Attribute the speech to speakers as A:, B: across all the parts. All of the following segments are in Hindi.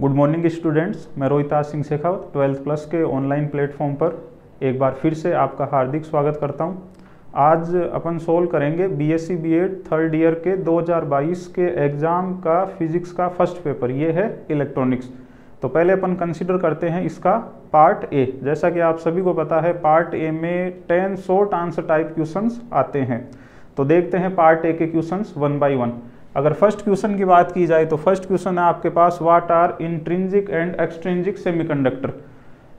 A: गुड मॉर्निंग स्टूडेंट्स मैं रोहिताज सिंह शेखावत ट्वेल्थ प्लस के ऑनलाइन प्लेटफॉर्म पर एक बार फिर से आपका हार्दिक स्वागत करता हूँ। आज अपन सोल्व करेंगे बीएससी बीएड थर्ड ईयर के 2022 के एग्ज़ाम का फिजिक्स का फ़र्स्ट पेपर ये है इलेक्ट्रॉनिक्स तो पहले अपन कंसिडर करते हैं इसका पार्ट ए जैसा कि आप सभी को पता है पार्ट ए में ten short answer type question आते हैं। तो देखते हैं पार्ट ए के क्वेश्चन वन बाई वन अगर फ़र्स्ट क्वेश्चन की बात की जाए तो फ़र्स्ट क्वेश्चन है आपके पास what are intrinsic and extrinsic semiconductor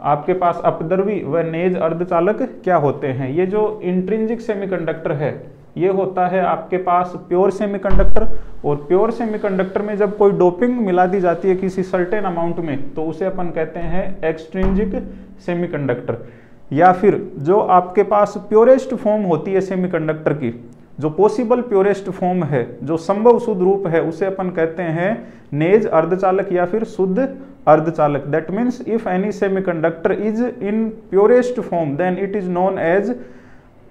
A: आपके पास अपदर्वी व नेज अर्धचालक क्या होते हैं? ये जो इंट्रिंजिक सेमीकंडक्टर है, ये होता है आपके पास प्योर सेमीकंडक्टर और प्योर सेमीकंडक्टर में जब कोई डोपिंग मिला दी जाती है किसी सर्टेन अमाउंट में तो उसे अपन कहते हैं एक्सट्रिंजिक सेमीकंडक्टर या फिर जो आपके पास प्योरेस्ट फॉर्म होती है सेमीकंडक्टर की जो पॉसिबल प्योरेस्ट फॉर्म है, जो संभव शुद्ध रूप है, उसे अपन कहते हैं नेज अर्धचालक या फिर शुद्ध अर्धचालक। That means if any semiconductor is in purest form then it is known as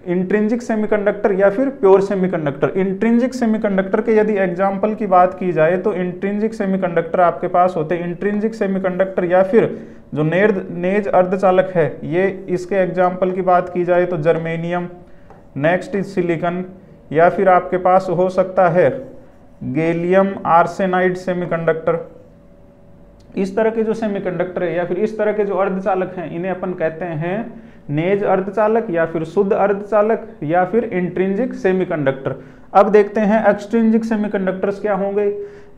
A: intrinsic semiconductor या फिर प्योर सेमीकंडक्टर इंट्रिंजिक सेमीकंडक्टर के यदि एग्जांपल की बात की जाए तो इंट्रिंजिक सेमीकंडक्टर आपके पास होते हैं। इंट्रिंजिक सेमीकंडक्टर या फिर जो नेज नेज अर्धचालक है, ये इसके एग्ज़ाम्पल की बात की जाए तो जर्मेनियम नेक्स्ट इज़ सिलिकन या फिर आपके पास हो सकता है गैलियम आर्सेनाइड सेमीकंडक्टर। इस तरह के जो सेमीकंडक्टर है या फिर इस तरह के जो अर्धचालक हैं, इन्हें अपन कहते हैं नेज अर्धचालक या फिर शुद्ध अर्धचालक या फिर इंट्रिंजिक सेमीकंडक्टर। अब देखते हैं एक्सट्रिंजिक सेमीकंडक्टर्स क्या होंगे।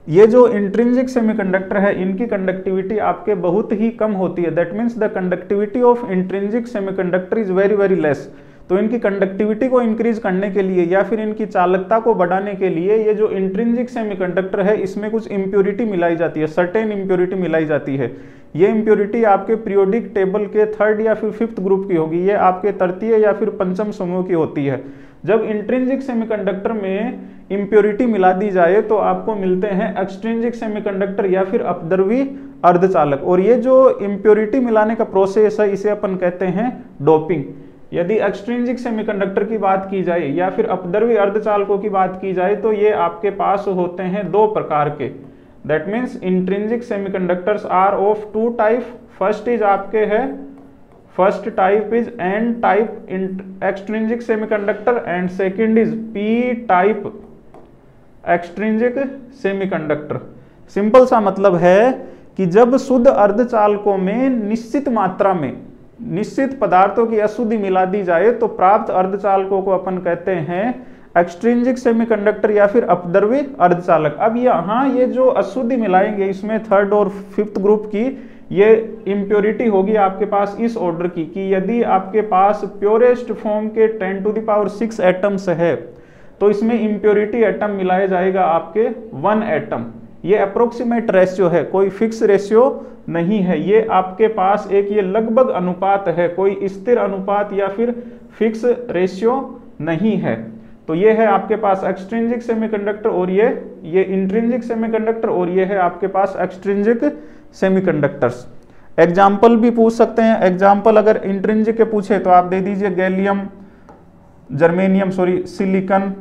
A: ये जो इंट्रिंजिक सेमीकंडक्टर है, इनकी कंडक्टिविटी आपके बहुत ही कम होती है। That means the conductivity of intrinsic semiconductor is very very less तो इनकी कंडक्टिविटी को इंक्रीज करने के लिए या फिर इनकी चालकता को बढ़ाने के लिए ये जो इंट्रिंजिक सेमीकंडक्टर है, इसमें कुछ इम्प्योरिटी मिलाई जाती है सर्टेन इम्प्योरिटी मिलाई जाती है। ये इम्प्योरिटी आपके पीरियोडिक टेबल के थर्ड या फिर फिफ्थ ग्रुप की होगी, ये आपके तृतीय या फिर पंचम समूह की होती है। जब इंट्रिंजिक सेमीकंडक्टर में इम्प्योरिटी मिला दी जाए तो आपको मिलते हैं एक्सट्रिंजिक सेमीकंडक्टर या फिर अपदर्वी अर्धचालक। और ये जो इम्प्योरिटी मिलाने का प्रोसेस है, इसे अपन कहते हैं डोपिंग यदि एक्सट्रिंजिक सेमीकंडक्टर की बात की जाए या फिर अपदर्वी अर्धचालकों की बात की जाए तो ये आपके पास होते हैं दो प्रकार के। That means intrinsic semiconductors are of two type first is आपके है first type is N type extrinsic semiconductor and second is P type extrinsic semiconductor simple सा मतलब है कि जब शुद्ध अर्धचालकों में निश्चित मात्रा में निश्चित पदार्थों की अशुद्धि मिला दी जाए तो प्राप्त अर्धचालकों को अपन कहते हैं एक्सट्रिंजिक सेमीकंडक्टर या फिर अपदर्वी अर्धचालक। अब यहाँ ये जो अशुद्धि मिलाएँगे, इसमें थर्ड और फिफ्थ ग्रुप की ये इम्प्योरिटी होगी आपके पास इस ऑर्डर की, कि यदि आपके पास प्योरेस्ट फॉर्म के ten to the power six atoms है तो इसमें इम्प्योरिटी एटम मिलाया जाएगा आपके वन एटम ये अप्रोक्सीमेट रेशियो है, कोई फिक्स रेशियो नहीं है। ये आपके पास एक ये लगभग अनुपात है, कोई स्थिर अनुपात या फिर फिक्स रेशियो नहीं है। तो ये है आपके पास एक्सट्रिंजिक सेमीकंडक्टर और ये ये इंट्रिंजिक सेमीकंडक्टर और ये है आपके पास एक्सट्रिंजिक सेमीकंडक्टर्स एग्ज़ाम्पल भी पूछ सकते हैं। एग्ज़ाम्पल अगर इंट्रिंजिक के पूछे तो आप दे दीजिए gallium germanium sorry silicon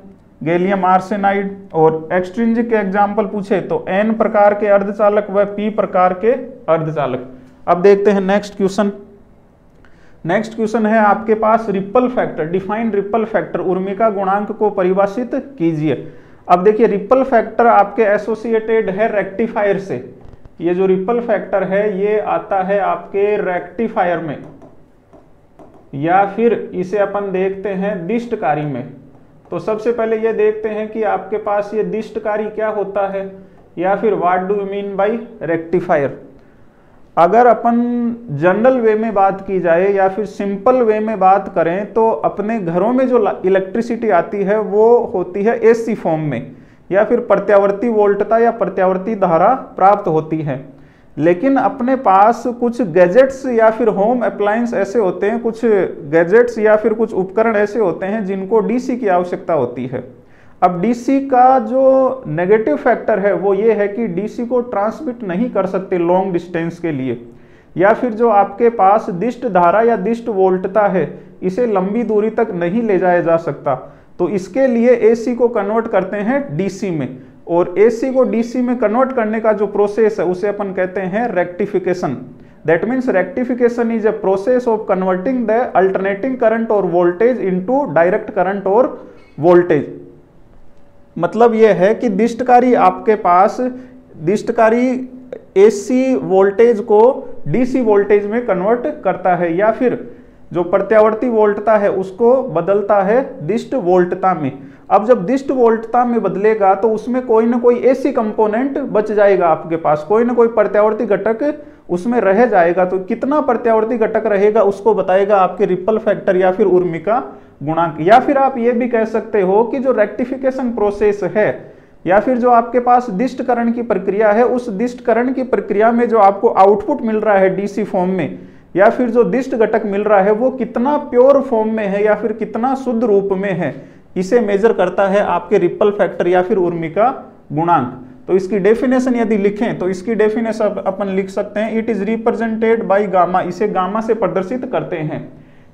A: gallium arsenide और एक्सट्रिंजिक के एग्ज़ाम्पल पूछे तो एन प्रकार के अर्धचालक व पी प्रकार के अर्धचालक। अब देखते हैं नेक्स्ट क्वेश्चन नेक्स्ट क्वेश्चन है आपके पास ripple factor define ripple factor उर्मिका गुणांक को परिभाषित कीजिए। अब देखिए रिपल फैक्टर आपके एसोसिएटेड है रेक्टिफायर से। ये जो रिपल फैक्टर है, ये आता है आपके रेक्टिफायर में। या फिर इसे अपन देखते हैं दिष्टकारी में। तो सबसे पहले ये देखते हैं कि आपके पास ये दिष्टकारी क्या होता है, या फिर what do mean by rectifier अगर अपन जनरल वे में बात की जाए, या फिर सिंपल वे में बात करें तो अपने घरों में जो इलेक्ट्रिसिटी आती है, वो होती है एसी फॉर्म में, या फिर प्रत्यावर्ती वोल्टता या प्रत्यावर्ती धारा प्राप्त होती है। लेकिन अपने पास कुछ गैजेट्स या फिर होम अप्लायंस ऐसे होते हैं, कुछ गैजेट्स या फिर कुछ उपकरण ऐसे होते हैं जिनको डीसी की आवश्यकता होती है। अब डीसी का जो नेगेटिव फैक्टर है, वो ये है कि डीसी को ट्रांसमिट नहीं कर सकते लॉन्ग डिस्टेंस के लिए। या फिर जो आपके पास दिष्ट धारा या दिष्ट वोल्टता है, इसे लंबी दूरी तक नहीं ले जाया जा सकता। तो इसके लिए एसी को कन्वर्ट करते हैं डीसी में। और एसी को डीसी में कन्वर्ट करने का जो प्रोसेस है, उसे अपन कहते हैं rectification that means rectification is a process of converting the alternating current और वोल्टेज इनटू डायरेक्ट करंट और वोल्टेज मतलब यह है कि दिष्टकारी आपके पास, दिष्टकारी एसी वोल्टेज को डीसी वोल्टेज में कन्वर्ट करता है या फिर जो प्रत्यावर्ती वोल्टता है, उसको बदलता है दिष्ट वोल्टता में। अब जब दिष्ट वोल्टता में बदलेगा तो उसमें कोई ना कोई ऐसी कंपोनेंट बच जाएगा आपके पास। कोई ना कोई प्रत्यावर्ती घटक उसमें रह जाएगा। तो कितना प्रत्यावर्ती घटक रहेगा, उसको बताएगा आपके रिपल फैक्टर या फिर उर्मिका गुणांक। या फिर आप ये भी कह सकते हो कि जो रेक्टिफिकेशन प्रोसेस है, या फिर जो आपके पास दिष्टकरण की प्रक्रिया है, उस दिष्टकरण की प्रक्रिया में जो आपको आउटपुट मिल रहा है डीसी फॉर्म में, या फिर जो दिष्ट घटक मिल रहा है, वो कितना प्योर फॉर्म में है या फिर कितना शुद्ध रूप में है इसे मेजर करता है आपके रिपल फैक्टर या फिर उर्मी का गुणांक। तो इसकी डेफिनेशन यदि लिखें तो इसकी डेफिनेशन अपन लिख सकते हैं it is represented by gamma इसे गामा से प्रदर्शित करते हैं।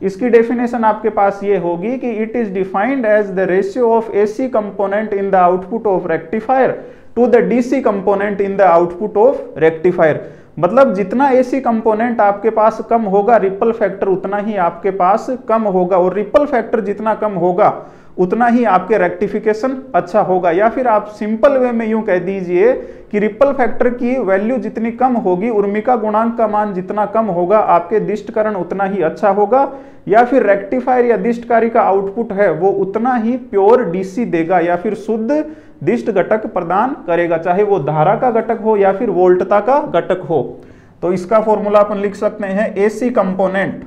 A: इसकी डेफिनेशन आपके पास ये होगी कि it is defined as the ratio of AC component in the output of rectifier to the DC component in the output of rectifier मतलब जितना एसी कंपोनेंट आपके पास कम होगा रिपल फैक्टर उतना ही आपके पास कम होगा, और रिपल फैक्टर जितना कम होगा उतना ही आपके रेक्टिफिकेशन अच्छा होगा। या फिर आप सिंपल वे में यूँ कह दीजिए कि रिपल फैक्टर की वैल्यू जितनी कम होगी, उर्मिका गुणांक का मान जितना कम होगा, आपके दिष्टकरण उतना ही अच्छा होगा। या फिर रेक्टिफायर या दिष्टकारी का आउटपुट है, वो उतना ही प्योर डीसी देगा या फिर शुद्ध दिष्ट घटक प्रदान करेगा, चाहे वो धारा का घटक हो या फिर वोल्टता का घटक हो। तो इसका फॉर्मूला अपन लिख सकते हैं AC component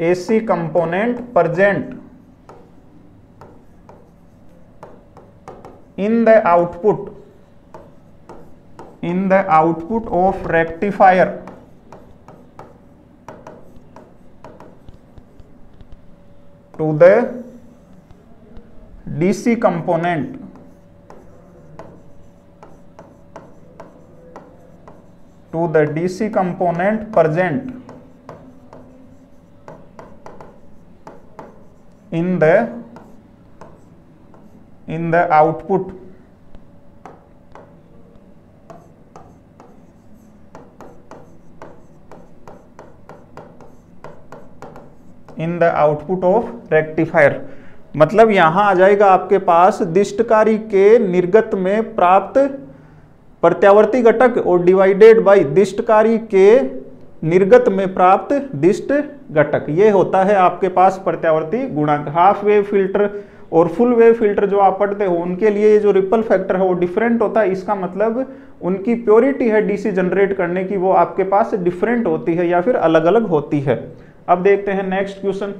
A: AC component present in the output in the output of rectifier to the DC component to the DC component present in the in the output. In the output of rectifier मतलब यहाँ आ जाएगा आपके पास दिष्टकारी के निर्गत में प्राप्त प्रत्यावर्ती घटक और डिवाइडेड बाय दिष्टकारी के निर्गत में प्राप्त दिष्ट घटक। ये होता है आपके पास प्रत्यावर्ती गुणांक। हाफ़ वेव फ़िल्टर और फुल वेव फ़िल्टर जो आप पढ़ते हो, उनके लिए जो रिपल फैक्टर है वो डिफरेंट होता है। इसका मतलब उनकी प्योरिटी है डीसी जनरेट करने की, वो आपके पास डिफरेंट होती है या फिर अलग अलग होती है। अब देखते हैं नेक्स्ट क्वेश्चन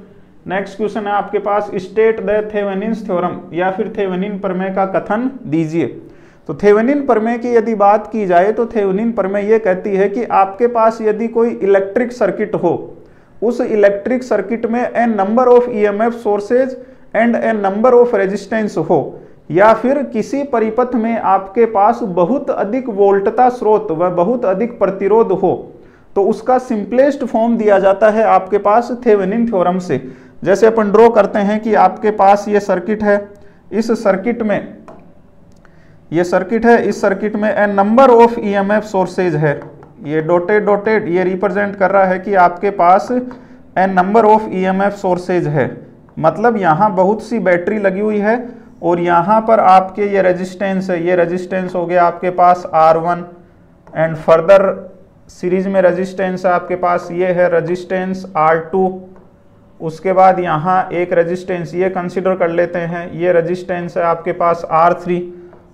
A: नेक्स्ट क्वेश्चन है आपके पास स्टेट द थेवेनिन्स थ्योरम या फिर थेवेनिन प्रमेय का कथन दीजिए। तो थेवेनिन प्रमेय की यदि बात की जाए तो थेवेनिन प्रमेय ये कहती है कि आपके पास यदि कोई इलेक्ट्रिक सर्किट हो, उस इलेक्ट्रिक सर्किट में N number of EMF sources and N number of resistance हो, या फिर किसी परिपथ में आपके पास बहुत अधिक वोल्टता स्रोत व बहुत अधिक प्रतिरोध हो तो उसका सिंपलेस्ट फॉर्म दिया जाता है आपके पास थेवेनिन थ्योरम से। जैसे अपन ड्रॉ करते हैं कि आपके पास ये सर्किट है, इस सर्किट में ये सर्किट है, इस सर्किट में N number of EMF sources है। ये डोटेड डोटेड ये रिप्रेजेंट कर रहा है कि आपके पास N number of EMF sources है। मतलब यहाँ बहुत सी बैटरी लगी हुई है और यहाँ पर आपके ये रेजिस्टेंस है। ये रेजिस्टेंस हो गया आपके पास R one and further series में रेजिस्टेंस है आपके पास ये है रेजिस्टेंस आर टू उसके बाद यहाँ एक रेजिस्टेंस ये कंसिडर कर लेते हैं। ये रेजिस्टेंस है आपके पास R3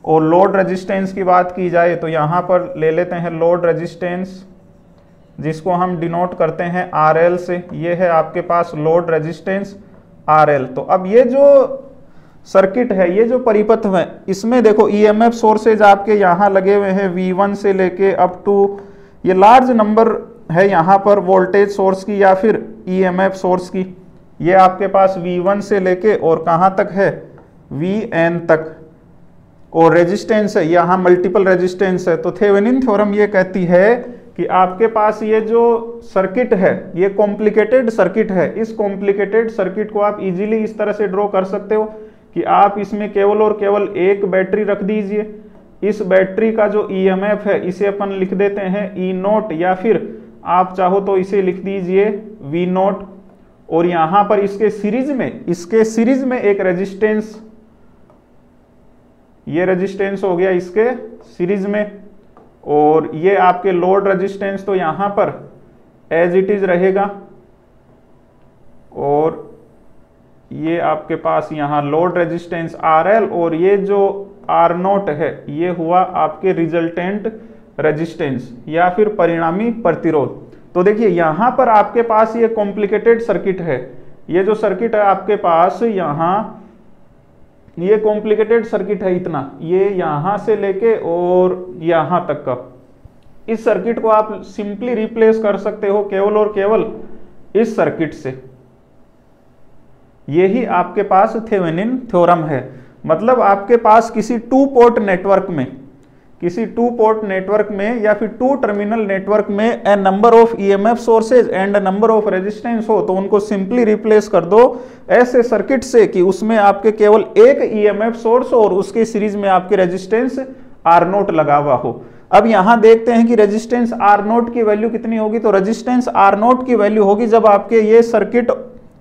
A: और लोड रेजिस्टेंस की बात की जाए तो यहाँ पर ले लेते हैं लोड रेजिस्टेंस जिसको हम डिनोट करते हैं आरएल से। ये है आपके पास लोड रेजिस्टेंस आरएल तो अब ये जो सर्किट है, ये जो परिपथ है, इसमें देखो ईएमएफ e सोर्सेज आपके यहाँ लगे हुए हैं V1 से लेके अप टू ये लार्ज नंबर है यहाँ पर वोल्टेज सोर्स की या फिर ईएमएफ e सोर्स की। ये आपके पास V1 से लेके और कहाँ तक है? Vn तक। और रेजिस्टेंस है यहाँ मल्टीपल रेजिस्टेंस है तो थेवेनिन थ्योरम ये कहती है कि आपके पास ये जो सर्किट है, ये कॉम्प्लिकेटेड सर्किट है, इस कॉम्प्लिकेटेड सर्किट को आप इजीली इस तरह से ड्रॉ कर सकते हो कि आप इसमें केवल और केवल एक बैटरी रख दीजिए। इस बैटरी का जो ईएमएफ है, इसे अपन लिख देते हैं ई नोट या फिर आप चाहो तो इसे लिख दीजिए वी नोट और यहाँ पर इसके सीरीज़ में, इसके सीरीज़ में एक रेजिस्टेंस ये रेजिस्टेंस हो गया इसके सीरीज़ में, और ये आपके लोड रेजिस्टेंस तो यहाँ पर एज इट इज़ रहेगा, और ये आपके पास यहाँ लोड रेजिस्टेंस आर एल और ये जो आर नोट है, ये हुआ आपके रिजल्टेंट रेजिस्टेंस या फिर परिणामी प्रतिरोध। तो देखिए, यहाँ पर आपके पास ये कॉम्प्लिकेटेड सर्किट है। ये जो सर्किट है आपके पास यहाँ ये कॉम्प्लिकेटेड सर्किट है इतना। ये यहाँ से लेके और यहाँ तक का। इस सर्किट को आप सिंपली रिप्लेस कर सकते हो केवल और केवल इस सर्किट से। यही आपके पास थेवेनिन थ्योरम है। मतलब आपके पास किसी टू पोर्ट नेटवर्क में किसी टू पोर्ट नेटवर्क में या फिर टू टर्मिनल नेटवर्क में a number of EMF sources and number of resistance हो तो उनको सिंपली रिप्लेस कर दो ऐसे सर्किट से कि उसमें आपके केवल एक ईएमएफ सोर्स और उसके सीरीज़ में आपके रेजिस्टेंस आर नोट लगा हुआ हो। अब यहाँ देखते हैं कि रेजिस्टेंस आर नोट की वैल्यू कितनी होगी तो रेजिस्टेंस आर नोट की वैल्यू होगी जब आपके ये सर्किट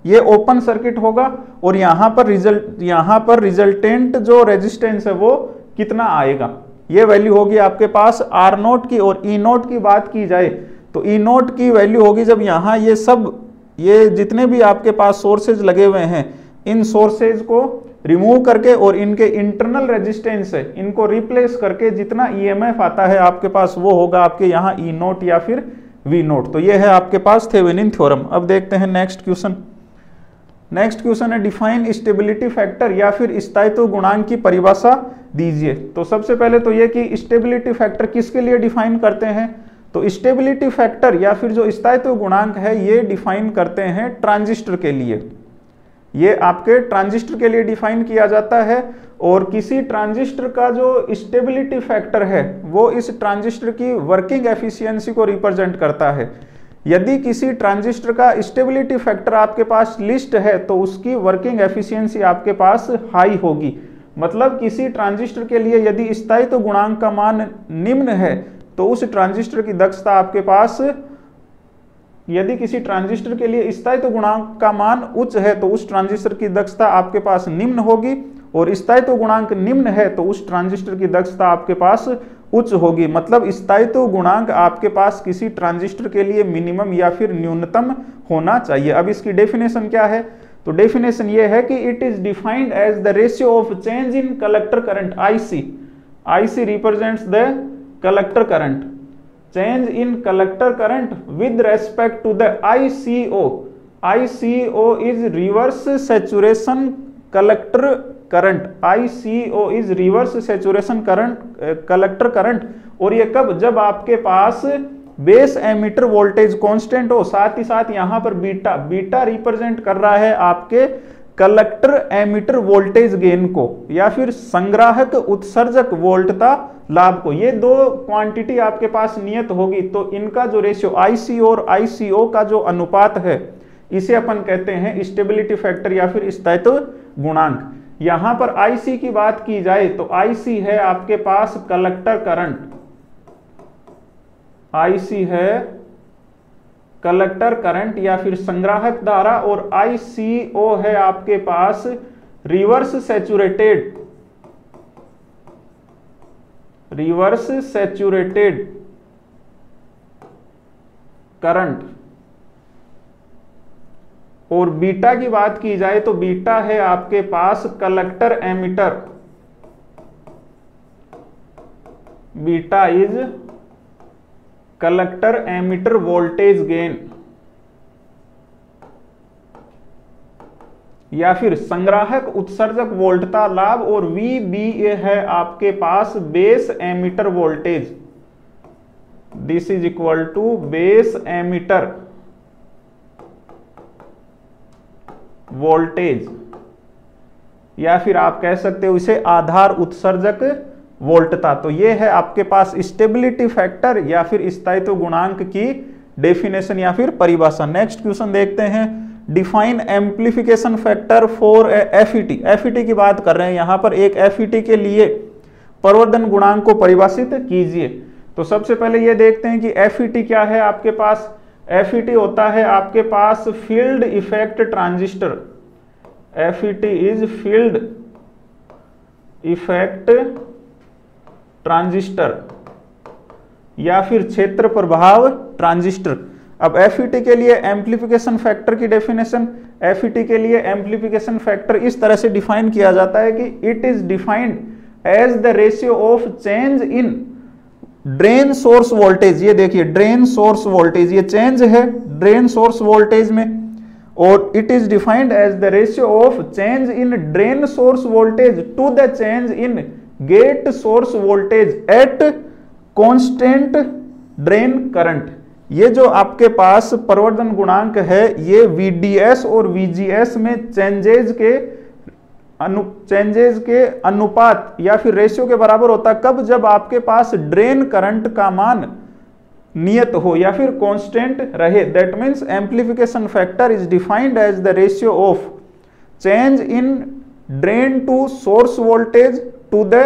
A: ये ओपन सर्किट होगा और यहाँ पर रिज़ल्ट यहाँ पर रिजल्टेंट जो रेजिस्टेंस है वो कितना आएगा। ये वैल्यू होगी आपके पास आर नोट की और ई नोट की बात की जाए तो ई नोट की वैल्यू होगी जब यहाँ ये सब, ये जितने भी आपके पास सोर्सेज लगे हुए हैं, इन सोर्सेज को रिमूव करके और इनके इंटरनल रेजिस्टेंस है इनको रिप्लेस करके जितना ईएमएफ आता है आपके पास वो होगा आपके यहाँ ई नोट या फिर वी नोट तो ये है आपके पास थेवेनिन थ्योरम अब देखते हैं नेक्स्ट क्वेश्चन नेक्स्ट क्वेश्चन है डिफाइन स्टेबिलिटी फैक्टर या फिर स्थायित्व गुणांक की परिभाषा दीजिए। तो सबसे पहले तो ये कि स्टेबिलिटी फैक्टर किसके लिए डिफाइन करते हैं? तो स्टेबिलिटी फैक्टर या फिर जो स्थायित्व गुणांक है, ये डिफाइन करते हैं ट्रांजिस्टर के लिए। ये आपके ट्रांजिस्टर के लिए डिफाइन किया जाता है और किसी ट्रांजिस्टर का जो स्टेबिलिटी फैक्टर है, वो इस ट्रांजिस्टर की वर्किंग एफिशिएंसी को रिप्रेजेंट करता है। यदि किसी ट्रांजिस्टर का स्टेबिलिटी फैक्टर आपके पास लिस्ट है तो उसकी वर्किंग एफिशिएंसी आपके पास हाई होगी। मतलब किसी ट्रांजिस्टर के लिए यदि स्थायित्व तो गुणांक का मान निम्न है तो उस ट्रांजिस्टर की दक्षता आपके पास, यदि किसी ट्रांजिस्टर के लिए स्थायित्व तो गुणांक का मान उच्च है तो उस ट्रांजिस्टर की दक्षता आपके पास निम्न होगी, और स्थायित्व तो गुणांक निम्न है तो उस ट्रांजिस्टर की दक्षता आपके पास उच्च होगी। मतलब स्थायित्व गुणांक आपके पास किसी ट्रांजिस्टर के लिए मिनिमम या फिर न्यूनतम होना चाहिए। अब इसकी डेफिनेशन क्या है? तो डेफिनेशन ये है कि it is defined as the ratio of change in collector current IC IC represents the collector current change in collector current with respect to the ICO ICO is reverse saturation collector current ICO is reverse saturation current collector current और ये कब? जब आपके पास बेस एमीटर वोल्टेज कांस्टेंट हो, साथ ही साथ यहाँ पर बीटा बीटा रिप्रेजेंट कर रहा है आपके कलेक्टर एमीटर वोल्टेज गेन को, या फिर संग्राहक उत्सर्जक वोल्टता लाभ को। ये दो क्वांटिटी आपके पास नियत होगी तो इनका जो रेशियो आईसीओ और आईसीओ का जो अनुपात है, इसे अपन कहते हैं स्टेबिलिटी फैक्टर या फिर स्थायित्व गुणांक। यहाँ पर आईसी की बात की जाए तो आईसी है आपके पास कलेक्टर करंट आईसी है कलेक्टर करंट या फिर संग्राहक धारा और आईसीओ है आपके पास reverse saturated reverse saturated current और बीटा की बात की जाए तो बीटा है आपके पास collector emitter. Beta is collector emitter voltage gain. या फिर संग्राहक उत्सर्जक वोल्टता लाभ और वी बी ए है आपके पास base emitter voltage. This is equal to base emitter voltage. या फिर आप कह सकते हो इसे आधार उत्सर्जक वोल्ट था तो ये है आपके पास स्टेबिलिटी फैक्टर या फिर स्थायित्व गुणांक की डेफिनेशन या फिर परिभाषा। नेक्स्ट क्वेश्चन देखते हैं। Define amplification factor for F E की बात कर रहे हैं। यहाँ पर एक एफ़ के लिए प्रवर्धन गुणांक को परिभाषित कीजिए। तो सबसे पहले ये देखते हैं कि एफ़ क्या है आपके पास। एफ़ होता है आपके पास field effect transistor. FET is field effect transistor या फिर क्षेत्र प्रभाव ट्रांजिस्टर। अब एफईटी के लिए एम्प्लीफिकेशन फैक्टर की डेफिनेशन एफईटी के लिए एम्प्लीफिकेशन फैक्टर इस तरह से डिफाइन किया जाता है कि it is defined as the ratio of change in drain source voltage, ये देखिए, ड्रेन सोर्स वोल्टेज, ये चेंज है ड्रेन सोर्स वोल्टेज में, और it is defined as the ratio of change in drain source voltage to the change in gate source voltage at constant drain current ये जो आपके पास प्रवर्धन गुणांक है, ये VDS और VGS में चेंजेज के अनु चेंजेज के अनुपात या फिर रेशियो के बराबर होता है कब? जब आपके पास ड्रेन करंट का मान नियत हो या फिर कांस्टेंट रहे। That means amplification factor is defined as the ratio of change in drain to source voltage to the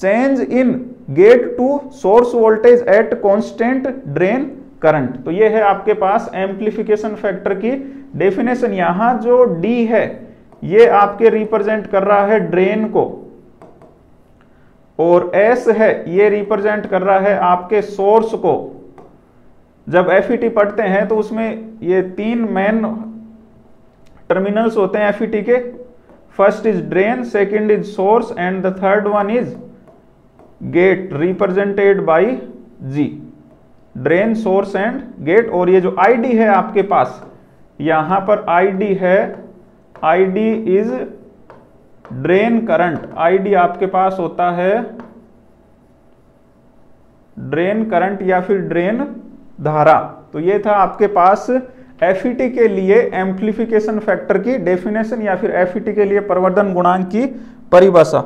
A: change in gate to source voltage at constant drain current तो ये है आपके पास एम्प्लीफिकेशन फैक्टर की डेफिनेशन यहाँ जो डी है ये आपके रिप्रेजेंट कर रहा है ड्रेन को। और एस है, ये रिप्रेजेंट कर रहा है आपके सोर्स को। जब एफ़ e पढ़ते हैं तो उसमें ये तीन मेन टर्मिनल्स होते हैं एफ़ e के। First is drain second is source and the third one is gate represented by G drain source and gate और ये जो आईडी है आपके पास, यहाँ पर आईडी है ID is drain current. ID आपके पास होता है ड्रेन करंट या फिर ड्रेन धारा। तो ये था आपके पास एफईटी के लिए एम्प्लीफिकेशन फैक्टर की डेफिनेशन या फिर एफईटी के लिए प्रवर्धन गुणांक की परिभाषा।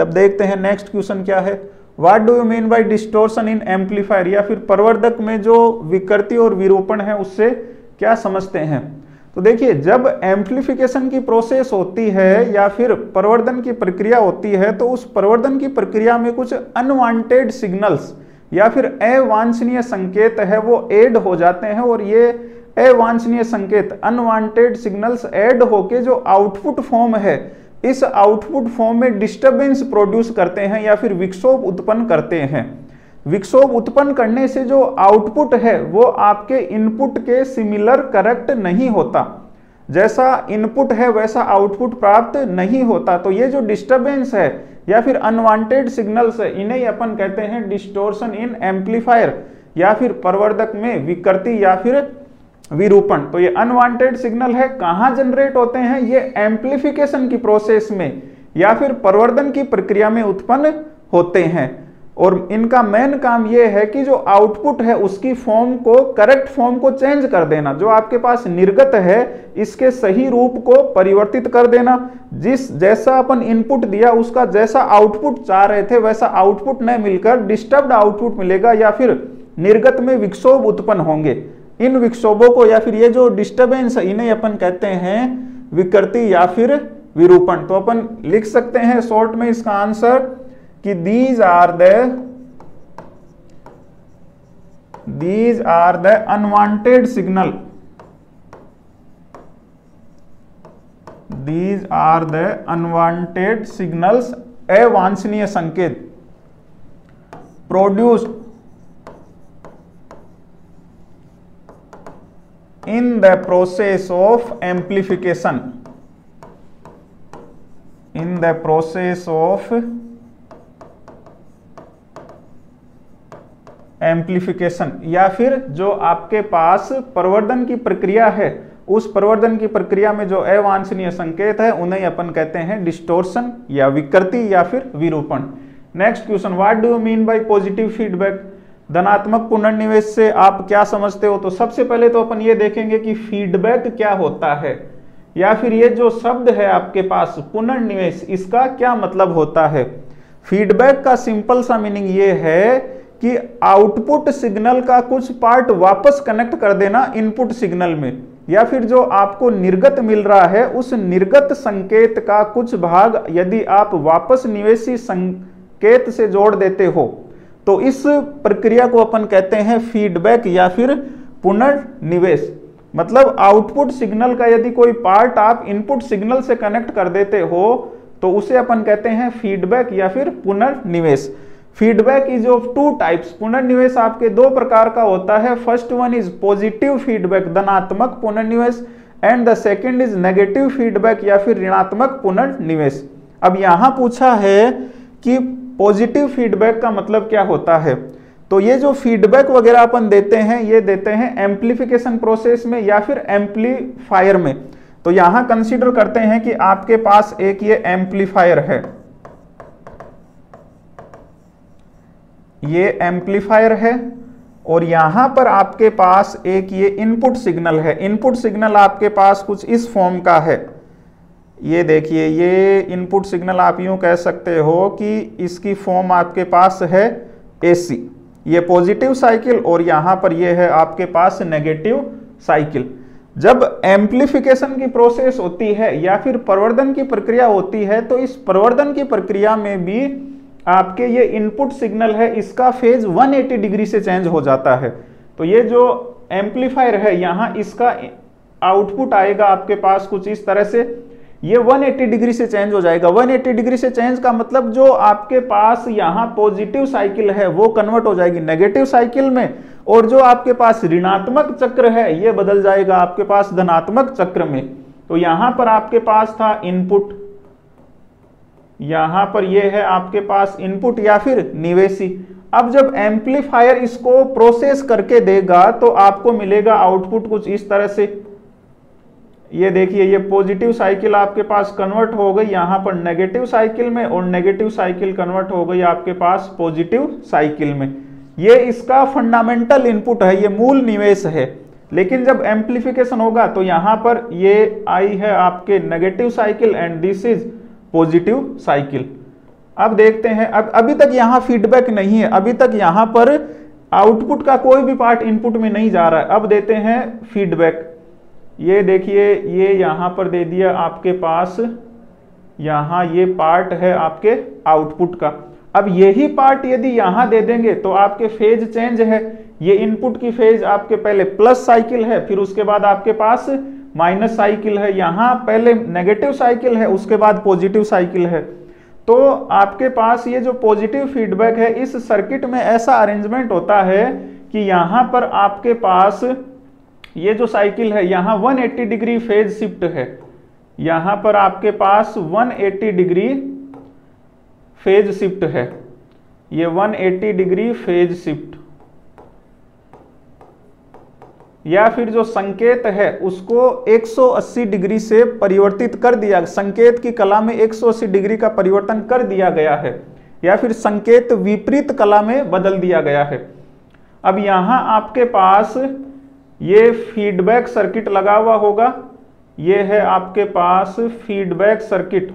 A: अब देखते हैं नेक्स्ट क्वेश्चन क्या है। What do you mean by distortion in amplifier या फिर प्रवर्धक में जो विकृति और विरूपण है, उससे क्या समझते हैं? तो देखिए, जब एम्पलीफिकेशन की प्रोसेस होती है या फिर प्रवर्धन की प्रक्रिया होती है तो उस प्रवर्धन की प्रक्रिया में कुछ अनवांटेड सिग्नल्स या फिर अवांछनीय संकेत है, वो ऐड हो जाते हैं और ये अवांछनीय संकेत अनवांटेड सिग्नल्स ऐड होके जो आउटपुट फॉर्म है, इस आउटपुट फॉर्म में डिस्टरबेंस प्रोड्यूस करते हैं या फिर विक्षोभ उत्पन्न करते हैं। विक्षोभ उत्पन्न करने से जो आउटपुट है, वो आपके इनपुट के सिमिलर करेक्ट नहीं होता। जैसा इनपुट है, वैसा आउटपुट प्राप्त नहीं होता। तो ये जो डिस्टरबेंस है, या फिर अनवांटेड सिग्नल्स है, इन्हें अपन कहते हैं डिस्टोर्शन इन एम्पलीफायर या फिर प्रवर्धक में विकृति, या फिर विरूपण। तो ये अनवांटेड सिग्नल है, कहाँ जनरेट होते हैं? ये एम्पलीफिकेशन की प्रोसेस में, या फिर प्रवर्धन की प्रक्रिया में उत्पन्न होते हैं। और इनका मेन काम यह है कि जो आउटपुट है उसकी फॉर्म को करेक्ट फॉर्म को चेंज कर देना। जो आपके पास निर्गत है, इसके सही रूप को परिवर्तित कर देना। जिस, जैसा अपन इनपुट दिया, उसका जैसा आउटपुट चाह रहे थे, वैसा आउटपुट न मिलकर डिस्टर्ब्ड आउटपुट मिलेगा या फिर निर्गत में विक्षोभ उत्पन्न होंगे। इन विक्षोभों को या फिर ये जो डिस्टर्बेंस इन्हें अपन कहते हैं विकृति या फिर विरूपण। तो अपन लिख सकते हैं शॉर्ट में इसका आंसर कि these are the these are the unwanted signal these are the unwanted signals अवांछनीय संकेत produced in the process of amplification in the process of amplification या फिर जो आपके पास प्रवर्धन की प्रक्रिया है, उस प्रवर्धन की प्रक्रिया में जो अवांछनीय संकेत है, उन्हें अपन कहते हैं डिस्टोर्शन या विकृति या फिर विरूपण। Next question what do you mean by positive feedback धनात्मक पुनर्निवेश से आप क्या समझते हो? तो सबसे पहले तो अपन ये देखेंगे कि फीडबैक क्या होता है। या फिर ये जो शब्द है आपके पास, पुनर्निवेश, इसका क्या मतलब होता है? फीडबैक का सिंपल सा मीनिंग ये है कि आउटपुट सिग्नल का कुछ पार्ट वापस कनेक्ट कर देना इनपुट सिग्नल में, या फिर जो आपको निर्गत मिल रहा है, उस निर्गत संकेत का कुछ भाग यदि आप वापस निवेशी संकेत से जोड़ देते हो तो इस प्रक्रिया को अपन कहते हैं फीडबैक या फिर पुनर्निवेश। मतलब आउटपुट सिग्नल का यदि कोई पार्ट आप इनपुट सिग्नल से कनेक्ट कर देते हो तो उसे अपन कहते हैं फीडबैक या फिर पुनर्निवेश। Feedback is of two types पुनर्निवेश आपके दो प्रकार का होता है। First one is positive feedback धनात्मक पुनर्निवेश and the second is negative feedback या फिर ऋणात्मक पुनर्निवेश। अब यहाँ पूछा है कि पॉजिटिव फीडबैक का मतलब क्या होता है। तो ये जो फीडबैक वगैरह अपन देते हैं, ये देते हैं एम्पलीफिकेशन प्रोसेस में या फिर एम्पलीफायर में। तो यहाँ कंसिडर करते हैं कि आपके पास एक ये एम्पलीफायर है। ये एम्पलीफायर है और यहाँ पर आपके पास एक ये इनपुट सिग्नल है। इनपुट सिग्नल आपके पास कुछ इस फॉर्म का है। ये देखिए, ये इनपुट सिग्नल आप यूँ कह सकते हो कि इसकी फॉर्म आपके पास है एसी ये पॉजिटिव साइकिल और यहाँ पर ये है आपके पास नेगेटिव साइकिल जब एम्प्लीफिकेशन की प्रोसेस होती है या फिर प्रवर्धन की प्रक्रिया होती है तो इस प्रवर्धन की प्रक्रिया में भी आपके ये इनपुट सिग्नल है, इसका फ़ेज़ 180 डिग्री से चेंज हो जाता है। तो ये जो एम्पलीफायर है, यहाँ इसका आउटपुट आएगा आपके पास कुछ इस तरह से। ये 180 डिग्री से चेंज हो जाएगा। 180 डिग्री से चेंज का मतलब जो आपके पास यहाँ पॉजिटिव साइकिल है, वो कन्वर्ट हो जाएगी नेगेटिव साइकिल में। और जो आपके पास ऋणात्मक चक्र है, ये बदल जाएगा आपके पास धनात्मक चक्र में। तो यहाँ पर आपके पास था इनपुट यहाँ पर यह है आपके पास इनपुट या फिर निवेशी। अब जब एम्पलीफायर इसको प्रोसेस करके देगा तो आपको मिलेगा आउटपुट कुछ इस तरह से। ये देखिए, ये पॉजिटिव साइकिल आपके पास कन्वर्ट हो गई यहाँ पर नेगेटिव साइकिल में और नेगेटिव साइकिल कन्वर्ट हो गई आपके पास पॉजिटिव साइकिल में। ये इसका फंडामेंटल इनपुट है, ये मूल निवेश है। लेकिन जब एम्पलीफिकेशन होगा तो यहाँ पर ये आई है आपके negative cycle and this is positive cycle अब देखते हैं, अब, अभी तक यहाँ फीडबैक नहीं है, अभी तक यहाँ पर आउटपुट का कोई भी पार्ट इनपुट में नहीं जा रहा है। अब देते हैं फीडबैक ये देखिए, ये यहाँ पर दे दिया आपके पास, यहाँ ये पार्ट है आपके आउटपुट का। अब यही पार्ट यदि यहाँ दे देंगे तो आपके फ़ेज़ चेंज है। ये इनपुट की फ़ेज़ आपके पहले प्लस साइकिल है, फिर उसके बाद आपके पास माइनस साइकिल है, यहाँ पहले नेगेटिव साइकिल है, उसके बाद पॉजिटिव साइकिल है। तो आपके पास ये जो पॉजिटिव फीडबैक है, इस सर्किट में ऐसा अरेंजमेंट होता है कि यहाँ पर आपके पास ये जो साइकिल है, यहाँ 180 डिग्री फ़ेज़ शिफ्ट है। यहाँ पर आपके पास 180 डिग्री फ़ेज़ शिफ्ट है। ये 180 डिग्री फ़ेज़ शिफ्ट या फिर जो संकेत है, उसको 180 डिग्री से परिवर्तित कर दिया, संकेत की कला में 180 डिग्री का परिवर्तन कर दिया गया है, या फिर संकेत विपरीत कला में बदल दिया गया है। अब यहाँ आपके पास ये फीडबैक सर्किट लगा हुआ होगा, ये है आपके पास फीडबैक सर्किट।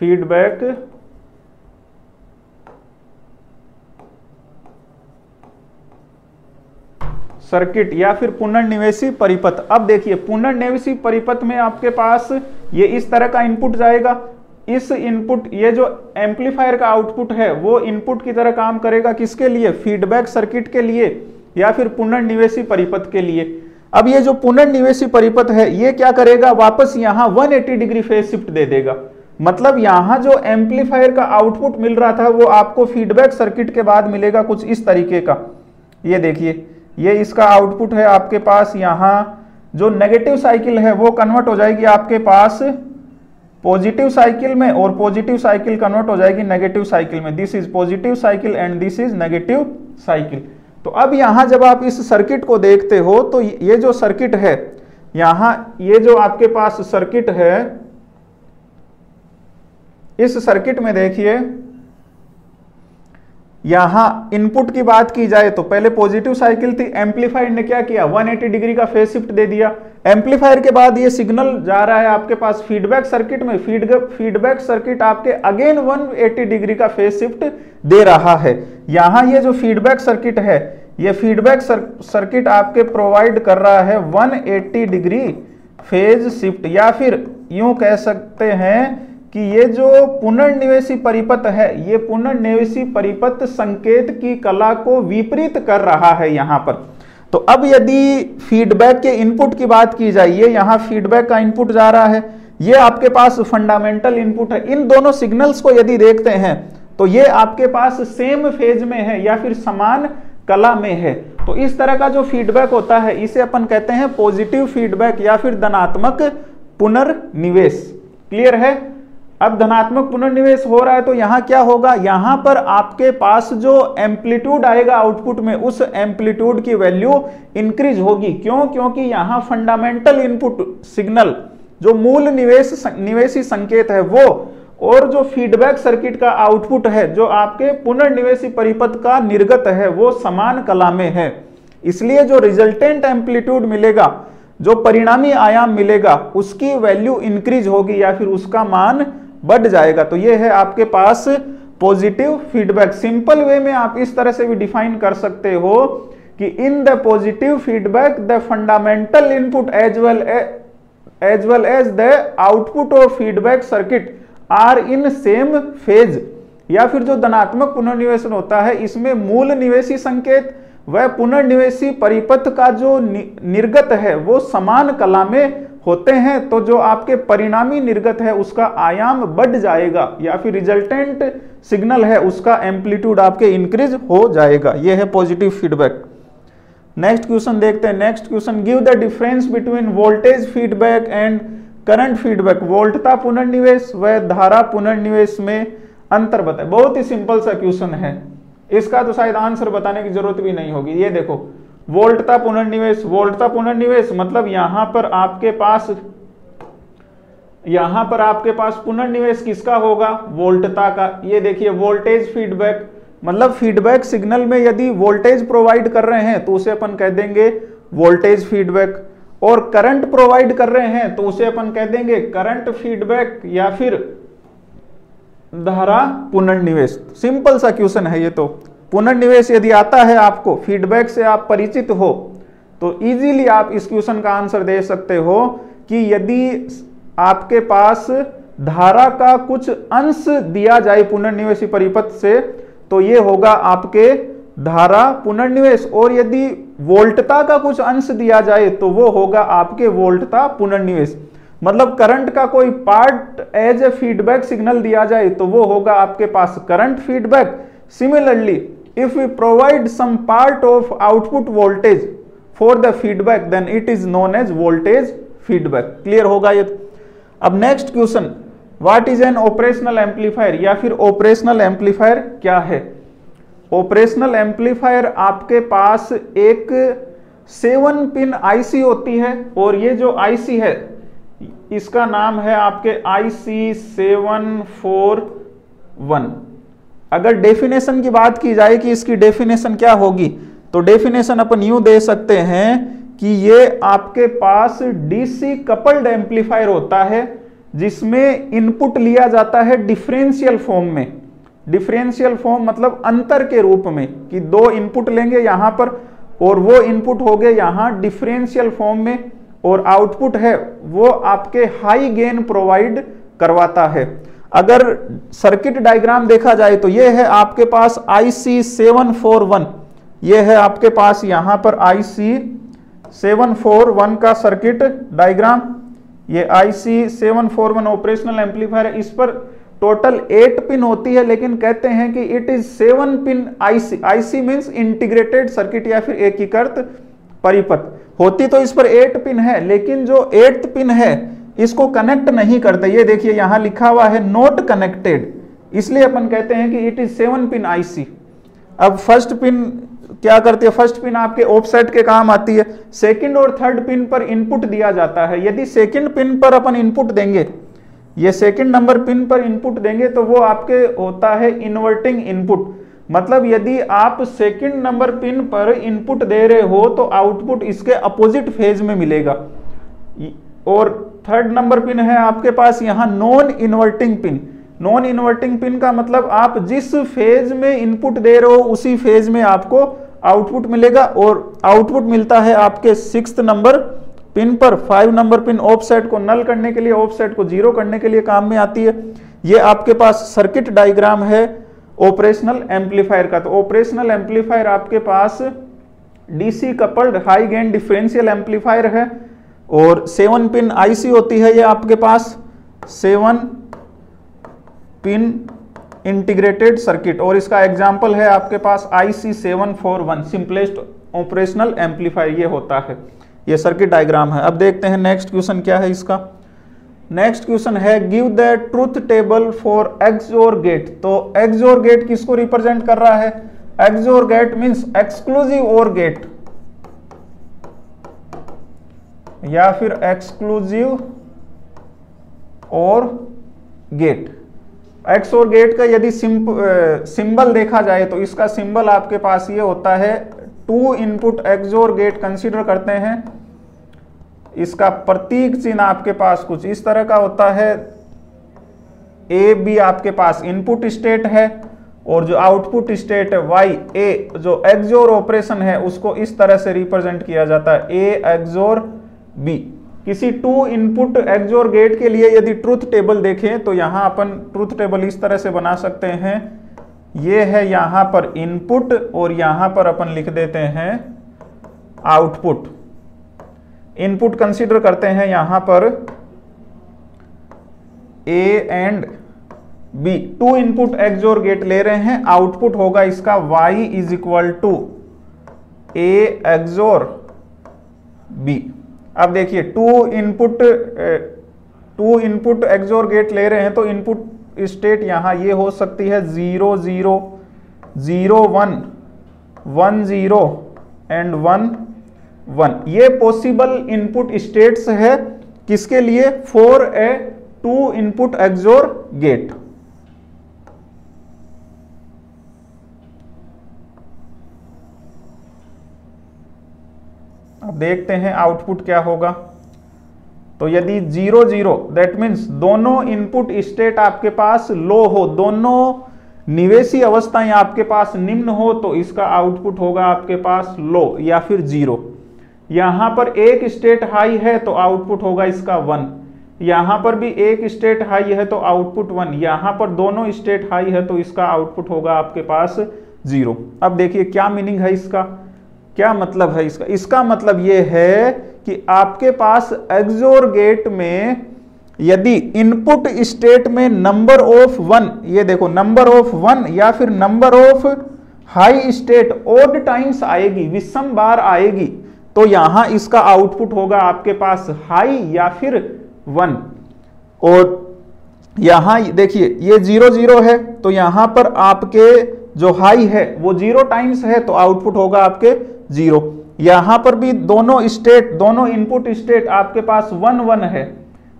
A: फीडबैक सर्किट या फिर पुनर्निवेशी परिपथ। अब देखिए, पुनर्निवेशी परिपथ में आपके पास ये इस तरह का इनपुट जाएगा। इस इनपुट ये जो एम्पलीफायर का आउटपुट है, वो इनपुट की तरह काम करेगा किसके लिए? फीडबैक सर्किट के लिए या फिर पुनर्निवेशी परिपथ के लिए। अब ये जो पुनर्निवेशी परिपथ है, ये क्या करेगा? वापस यहाँ 180 डिग्री फ़ेज़ शिफ्ट दे देगा। मतलब यहाँ जो एम्पलीफायर का आउटपुट मिल रहा था, वो आपको फीडबैक सर्किट के बाद मिलेगा कुछ इस तरीके का। ये देखिए ये इसका आउटपुट है आपके पास यहाँ। जो नेगेटिव साइकिल है, वो कन्वर्ट हो जाएगी आपके पास पॉजिटिव साइकिल में और पॉजिटिव साइकिल कन्वर्ट हो जाएगी नेगेटिव साइकिल में। This is positive cycle and this is negative cycle तो अब यहाँ जब आप इस सर्किट को देखते हो तो ये जो सर्किट है, यहाँ ये जो आपके पास सर्किट है, इस सर्किट में देखिए यहाँ इनपुट की बात की जाए तो पहले पॉजिटिव साइकिल थी एम्पलीफायर ने क्या किया? 180 डिग्री का फेस शिफ्ट दे दिया। एम्पलीफायर के बाद ये सिग्नल जा रहा है आपके पास फीडबैक सर्किट में। फ़ीड फीडबैक सर्किट आपके अगेन 180 डिग्री का फेस शिफ्ट दे रहा है। यहाँ ये जो फीडबैक सर्किट है, ये फीडबैक सर्किट आपके प्रोवाइड कर रहा है 180 डिग्री फ़ेज़ शिफ्ट या फिर यूँ कह सकते हैं कि ये जो पुनर्निवेशी परिपथ है, ये पुनर्निवेशी परिपथ संकेत की कला को विपरीत कर रहा है यहाँ पर। तो अब यदि फीडबैक के इनपुट की बात की जाए, ये यहाँ फीडबैक का इनपुट जा रहा है। ये आपके पास फंडामेंटल इनपुट है। इन दोनों सिग्नल्स को यदि देखते हैं तो ये आपके पास सेम फ़ेज़ में है या फिर समान कला में है। तो इस तरह का जो फीडबैक होता है, इसे अपन कहते हैं पॉजिटिव फीडबैक या फिर धनात्मक पुनर्निवेश। क्लियर है? अब धनात्मक पुनर्निवेश हो रहा है तो यहाँ क्या होगा? यहाँ पर आपके पास जो एम्पलीट्यूड आएगा आउटपुट में, उस एम्पलीट्यूड की वैल्यू इंक्रीज होगी। क्यों? क्योंकि यहाँ फंडामेंटल इनपुट सिग्नल जो मूल निवेश, निवेशी संकेत है वो, और जो फीडबैक सर्किट का आउटपुट है, जो आपके पुनर्निवेशी परिपथ का निर्गत है, वो समान कला में है। इसलिए जो रिजल्टेंट एम्पलीट्यूड मिलेगा, जो परिणामी आयाम मिलेगा, उसकी वैल्यू इंक्रीज होगी या फिर उसका मान बढ़ जाएगा। तो ये है आपके पास पॉजिटिव फीडबैक सिंपल वे में आप इस तरह से भी डिफाइन कर सकते हो कि in the positive feedback the fundamental input as well as well as the output of feedback circuit are in same phase या फिर जो धनात्मक पुनर्निवेशन होता है, इसमें मूल निवेशी संकेत वह पुनर्निवेशी परिपथ का जो निर्गत है, वो समान कला में होते हैं तो जो आपके परिणामी निर्गत है, उसका आयाम बढ़ जाएगा, या फिर रिजल्टेंट सिग्नल है, उसका एम्पलीट्यूड आपके इंक्रीज हो जाएगा। ये है पॉजिटिव फीडबैक नेक्स्ट क्वेश्चन देखते हैं। Next question give the difference between voltage feedback and current feedback वोल्टता पुनर्निवेश व धारा पुनर्निवेश में अंतर बताए। बहुत ही सिंपल सा क्वेश्चन है। इसका तो शायद आंसर बताने की ज़रूरत भी नहीं होगी। ये देखो, वोल्टता पुनर्निवेश वोल्टता पुनर्निवेश मतलब यहाँ पर आपके पास, यहाँ पर आपके पास पुनर्निवेश किसका होगा? वोल्टता का। ये देखिए, वोल्टेज फीडबैक मतलब फीडबैक सिग्नल में यदि वोल्टेज प्रोवाइड कर रहे हैं तो उसे अपन कह देंगे वोल्टेज फीडबैक। और करंट प्रोवाइड कर रहे हैं तो उसे अपन कह देंगे करंट फीडबैक या फिर धारा पुनर्निवेश। सिंपल सा क्वेश्चन है ये तो। पुनर्निवेश यदि आता है आपको, फीडबैक से आप परिचित हो तो इजीली आप इस क्वेश्चन का आंसर दे सकते हो कि यदि आपके पास धारा का कुछ अंश दिया जाए पुनर्निवेशी परिपथ से तो ये होगा आपके धारा पुनर्निवेश। और यदि वोल्टता का कुछ अंश दिया जाए तो वो होगा आपके वोल्टता पुनर्निवेश। मतलब करंट का कोई part as a feedback signal दिया जाए तो वो होगा आपके पास current feedback similarly if we provide some part of output voltage for the feedback then it is known as voltage feedback clear होगा ये? अब next question what is an operational amplifier या फिर ऑपरेशनल एम्पलीफायर क्या है? ऑपरेशनल एम्पलीफायर आपके पास एक सेवन पिन आईसी होती है और ये जो आईसी है इसका नाम है आपके I C seven four one अगर डेफिनेशन की बात की जाए कि इसकी डेफिनेशन क्या होगी तो डेफिनेशन अपन यू दे सकते हैं कि ये आपके पास डीसी कपल्ड एम्पलीफायर होता है, जिसमें इनपुट लिया जाता है डिफरेंशियल फॉर्म में। डिफरेंशियल फॉर्म मतलब अंतर के रूप में, कि दो इनपुट लेंगे यहाँ पर और वो इनपुट हो गए यहाँ डिफरेंशियल फॉर्म में। और आउटपुट है, वो आपके हाई गेन प्रोवाइड करवाता है। अगर सर्किट डायग्राम देखा जाए तो ये है आपके पास I C seven four one ये है आपके पास यहाँ पर I C seven four one का सर्किट डायग्राम ये I C seven four one operational amplifier इस पर टोटल एट पिन होती है, लेकिन कहते हैं कि it is seven pin IC IC means integrated circuit या फिर एकीकृत परिपथ। होती तो इस पर एट पिन है, लेकिन जो एट पिन है, इसको कनेक्ट नहीं करते। ये देखिए, यहाँ लिखा हुआ है नोट कनेक्टेड इसलिए अपन कहते हैं कि it is seven pin IC अब फ़र्स्ट पिन क्या करती है? फ़र्स्ट पिन आपके ऑफसेट के काम आती है। सेकंड और थर्ड पिन पर इनपुट दिया जाता है। यदि सेकंड पिन पर अपन इनपुट देंगे, ये सेकंड नंबर पिन पर इनपुट देंगे तो वो आपके होता है इन्वर्टिंग इनपुट मतलब यदि आप सेकंड नंबर पिन पर इनपुट दे रहे हो तो आउटपुट इसके अपोजिट फ़ेज़ में मिलेगा। और थर्ड नंबर पिन है आपके पास यहाँ non inverting pin non inverting pin का मतलब आप जिस फ़ेज़ में इनपुट दे रहे हो, उसी फ़ेज़ में आपको आउटपुट मिलेगा। और आउटपुट मिलता है आपके सिक्स नंबर पिन पर। फाइव नंबर पिन ऑफसेट को नल करने के लिए ऑफसेट को ज़ीरो करने के लिए काम में आती है। ये आपके पास सर्किट डायग्राम है। ऑपरेशनल एम्पलीफायर का तो ऑपरेशनल एम्पलीफायर आपके पास DC coupled high gain differential amplifier है और सेवन पिन आईसी होती है ये आपके पास। सेवन पिन इंटीग्रेटेड सर्किट और इसका एग्ज़ाम्पल है आपके पास IC seven four one simplest operational amplifier ये होता है। ये सर्किट डायग्राम है। अब देखते हैं नेक्स्ट क्वेश्चन क्या है इसका। नेक्स्ट क्वेश्चन है give the truth table for XOR gate तो एक्सोर गेट किसको रिप्रेजेंट कर रहा है? XOR gate means exclusive OR gate या फिर exclusive OR gate X OR gate का यदि सिंबल देखा जाए तो इसका सिंबल आपके पास ये होता है two input XOR gate consider करते हैं। इसका प्रतीक चिन्ह आपके पास कुछ इस तरह का होता है। ए बी आपके पास इनपुट स्टेट है और जो आउटपुट स्टेट है वाई ए जो एक्जोर ऑपरेशन है, उसको इस तरह से रिप्रेजेंट किया जाता है। ए एक्सोर बी किसी टू इनपुट एक्जोर गेट के लिए यदि ट्रूथ टेबल देखें तो यहाँ अपन ट्रूथ टेबल इस तरह से बना सकते हैं। ये है यहाँ पर इनपुट और यहाँ पर अपन लिख देते हैं आउटपुट इनपुट कंसीडर करते हैं यहाँ पर A and B two input XOR gate ले रहे हैं, आउटपुट होगा इसका y is equal to A XOR B अब देखिए, two input two input XOR gate ले रहे हैं तो इनपुट स्टेट यहाँ ये हो सकती है zero zero zero, one. One, zero, and one. One. ये पॉसिबल इनपुट स्टेट्स है। किसके लिए? For a two input XOR gate अब देखते हैं आउटपुट क्या होगा। तो यदि ज़ीरो ज़ीरो दैट मीन्स दोनों इनपुट स्टेट आपके पास लो हो, दोनों निवेशी अवस्थाएँ आपके पास निम्न हो तो इसका आउटपुट होगा आपके पास लो या फिर ज़ीरो यहाँ पर एक स्टेट हाई है तो आउटपुट होगा इसका वन यहाँ पर भी एक स्टेट हाई है तो आउटपुट वन यहाँ पर दोनों स्टेट हाई है तो इसका आउटपुट होगा आपके पास ज़ीरो अब देखिए क्या मीनिंग है इसका? क्या मतलब है इसका? इसका मतलब यह है कि आपके पास एक्सोर गेट में यदि इनपुट स्टेट में नंबर ऑफ़ वन ये देखो नंबर ऑफ़ वन या फिर number of high state odd times आएगी, विषम बार आएगी तो यहाँ इसका आउटपुट होगा आपके पास हाई या फिर वन। और यहाँ देखिए, ये ज़ीरो ज़ीरो है तो यहाँ पर आपके जो हाई है, वो ज़ीरो टाइम्स है तो आउटपुट होगा आपके ज़ीरो। यहाँ पर भी दोनों स्टेट दोनों इनपुट स्टेट आपके पास वन वन है।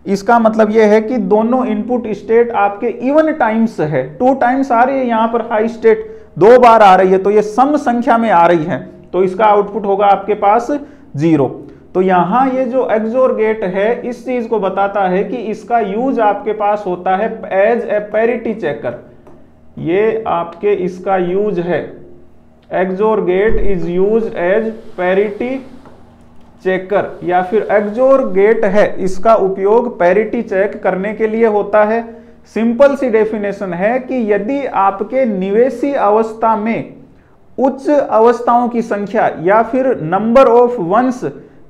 A: इसका मतलब यह है कि दोनों इनपुट स्टेट आपके इवन टाइम्स है। टू टाइम्स आ रही है, यहाँ पर हाई स्टेट दो बार आ रही है तो ये सम संख्या में आ रही है। तो इसका आउटपुट होगा आपके पास ज़ीरो। तो यहाँ ये जो एक्सोर गेट है, इस चीज़ को बताता है कि इसका यूज़ आपके पास होता है एज ए पेरिटी चेकर ये आपके इसका यूज़ है। XOR gate is use as parity checker या फिर एक्सोर गेट है, इसका उपयोग पेरिटी चेक करने के लिए होता है। सिंपल सी डेफिनेशन है कि यदि आपके निवेशी अवस्था में उच्च अवस्थाओं की संख्या या फिर नंबर ऑफ़ वंश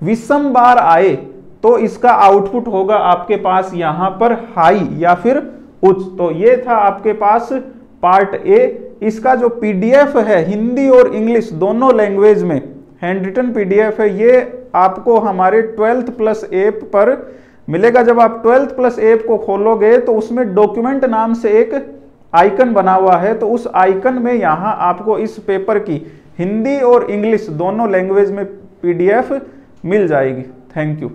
A: विषम बार आए तो इसका आउटपुट होगा आपके पास यहाँ पर हाई या फिर उच्च। तो ये था आपके पास पार्ट ए इसका जो पीडीएफ है, हिंदी और इंग्लिश दोनों लैंग्वेज में हैंड रिटन पीडीएफ है, ये आपको हमारे ट्वेल्थ प्लस एप पर मिलेगा। जब आप ट्वेल्थ प्लस एप को खोलोगे तो उसमें डॉक्यूमेंट नाम से एक आइकन बना हुआ है तो उस आइकन में यहाँ आपको इस पेपर की हिंदी और इंग्लिश दोनों लैंग्वेज में पीडीएफ मिल जाएगी। Thank you.